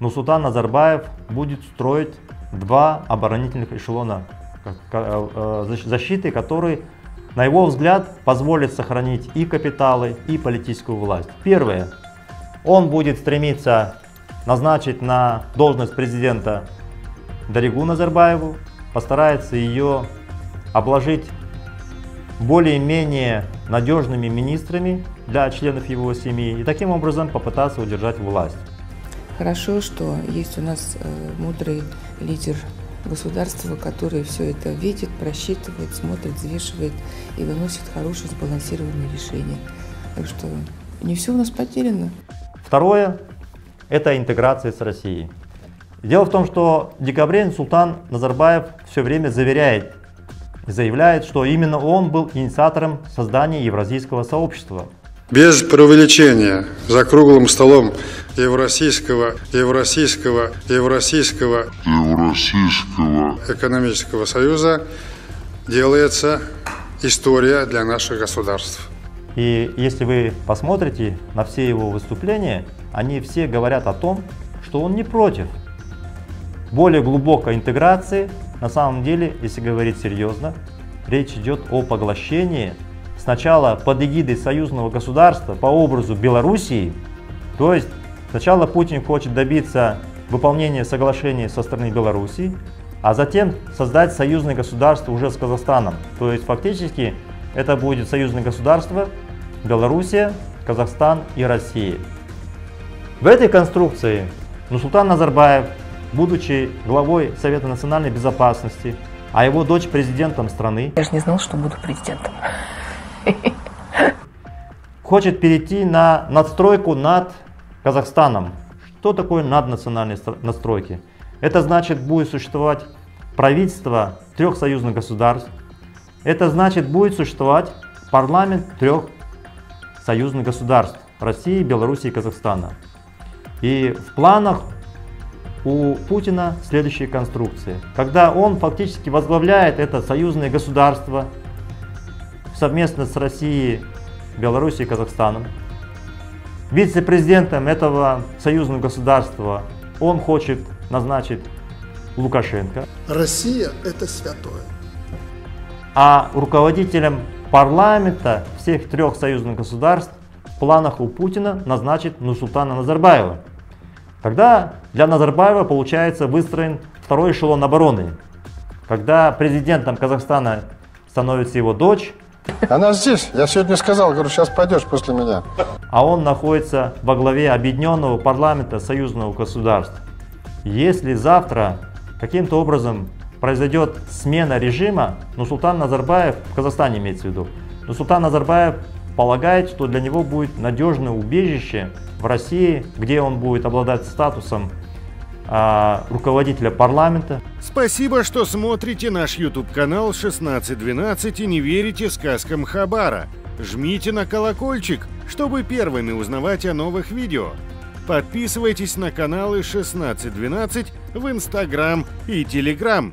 Нусултан Назарбаев будет строить два оборонительных эшелона э, защиты, которые, на его взгляд, позволят сохранить и капиталы, и политическую власть. Первое. Он будет стремиться назначить на должность президента Даригу Назарбаеву, постарается ее обложить более-менее надежными министрами для членов его семьи и таким образом попытаться удержать власть. Хорошо, что есть у нас э, мудрый лидер государства, который все это видит, просчитывает, смотрит, взвешивает и выносит хорошие сбалансированные решения. Так что не все у нас потеряно. Второе – это интеграция с Россией. Дело в том, что в декабре Султан Назарбаев все время заверяет, заявляет, что именно он был инициатором создания Евразийского сообщества. Без преувеличения за круглым столом Евразийского, Евразийского, Евразийского, Евразийского экономического союза делается история для наших государств. И если вы посмотрите на все его выступления, они все говорят о том, что он не против более глубокой интеграции. На самом деле, если говорить серьезно, речь идет о поглощении сначала под эгидой союзного государства по образу Белоруссии, то есть сначала Путин хочет добиться выполнения соглашения со стороны Белоруссии, а затем создать союзное государство уже с Казахстаном. То есть фактически это будет союзное государство Белоруссия, Казахстан и Россия. В этой конструкции Нусултан Назарбаев, будучи главой Совета национальной безопасности, а его дочь президентом страны... Я же не знал, что буду президентом. Хочет перейти на надстройку над Казахстаном. Что такое наднациональные настройки? Это значит, будет существовать правительство трех союзных государств. Это значит, будет существовать парламент трех союзных государств России, Белоруссии и Казахстана. И в планах у Путина следующие конструкции. Когда он фактически возглавляет это союзное государство совместно с Россией, Белоруссией и Казахстаном, вице-президентом этого союзного государства он хочет назначить Лукашенко. Россия – это святое. А руководителем парламента всех трех союзных государств в планах у Путина назначить Нусултана Назарбаева. Тогда для Назарбаева получается выстроен второй эшелон обороны. Когда президентом Казахстана становится его дочь. Она здесь. Я сегодня сказал, говорю, сейчас пойдешь после меня. А он находится во главе объединенного парламента союзного государства. Если завтра каким-то образом произойдет смена режима, но Султан Назарбаев, в Казахстане имеется в виду, но Султан Назарбаев полагает, что для него будет надежное убежище в России, где он будет обладать статусом руководителя парламента. Спасибо, что смотрите наш YouTube-канал 1612 и не верите сказкам Хабара. Жмите на колокольчик, чтобы первыми узнавать о новых видео. Подписывайтесь на каналы 1612 в Instagram и Telegram.